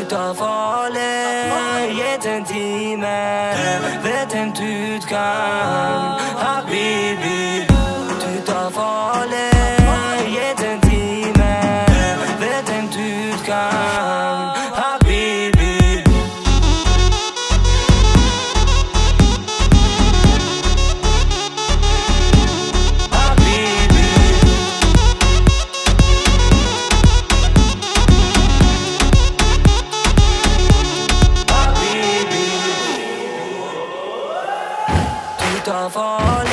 Ty ta fale Jetën time Vetën ty t'kam Habit to fall